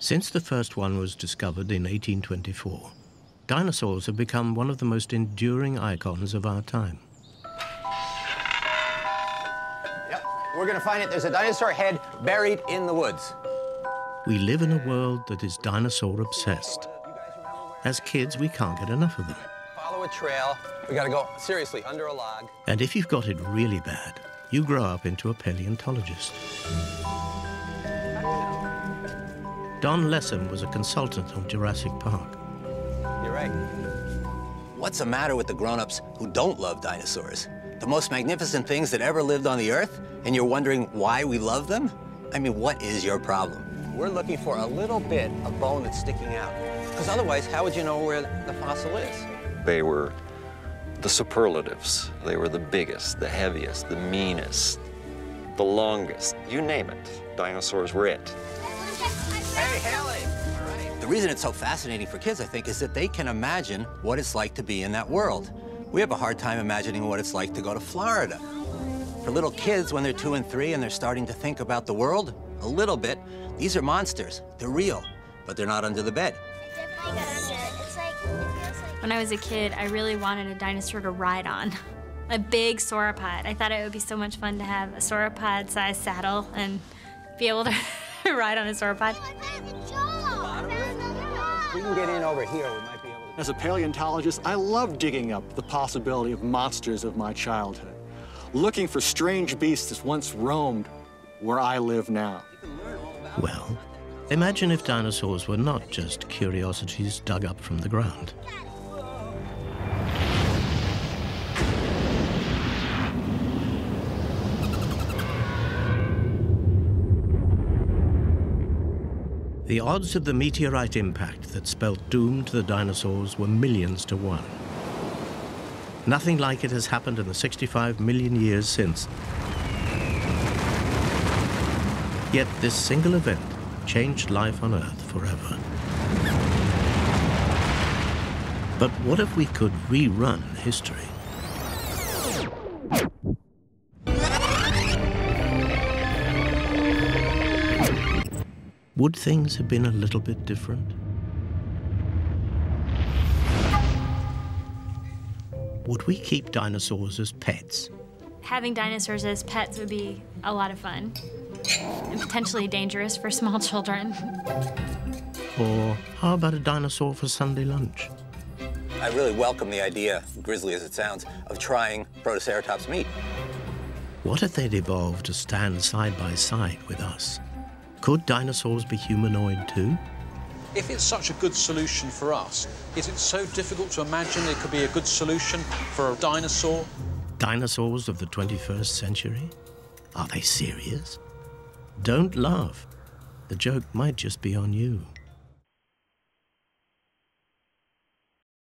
Since the first one was discovered in 1824, dinosaurs have become one of the most enduring icons of our time. Yep, we're gonna find it. There's a dinosaur head buried in the woods. We live in a world that is dinosaur obsessed. As kids, we can't get enough of them. Follow a trail. We gotta go, seriously, under a log. And if you've got it really bad, you grow up into a paleontologist. Don Lessem was a consultant on Jurassic Park. You're right. What's the matter with the grown-ups who don't love dinosaurs? The most magnificent things that ever lived on the Earth, and you're wondering why we love them? I mean, what is your problem? We're looking for a little bit of bone that's sticking out. Because otherwise, how would you know where the fossil is? They were the superlatives. They were the biggest, the heaviest, the meanest, the longest. You name it. Dinosaurs were it. Hey, Haley! The reason it's so fascinating for kids, I think, is that they can imagine what it's like to be in that world. We have a hard time imagining what it's like to go to Florida. For little kids, when they're two and three and they're starting to think about the world a little bit, these are monsters. They're real, but they're not under the bed. When I was a kid, I really wanted a dinosaur to ride on. A big sauropod. I thought it would be so much fun to have a sauropod-sized saddle and be able to ride on a sauropod. We can get in over here. We might be able to... As a paleontologist, I love digging up the possibility of monsters of my childhood, looking for strange beasts that once roamed where I live now. Well, imagine if dinosaurs were not just curiosities dug up from the ground. The odds of the meteorite impact that spelt doom to the dinosaurs were millions to one. Nothing like it has happened in the 65 million years since. Yet this single event changed life on Earth forever. But what if we could rerun history? Would things have been a little bit different? Would we keep dinosaurs as pets? Having dinosaurs as pets would be a lot of fun and potentially dangerous for small children. Or how about a dinosaur for Sunday lunch? I really welcome the idea, grisly as it sounds, of trying Protoceratops meat. What if they'd evolved to stand side by side with us? Could dinosaurs be humanoid too? If it's such a good solution for us, is it so difficult to imagine it could be a good solution for a dinosaur? Dinosaurs of the 21st century? Are they serious? Don't laugh. The joke might just be on you.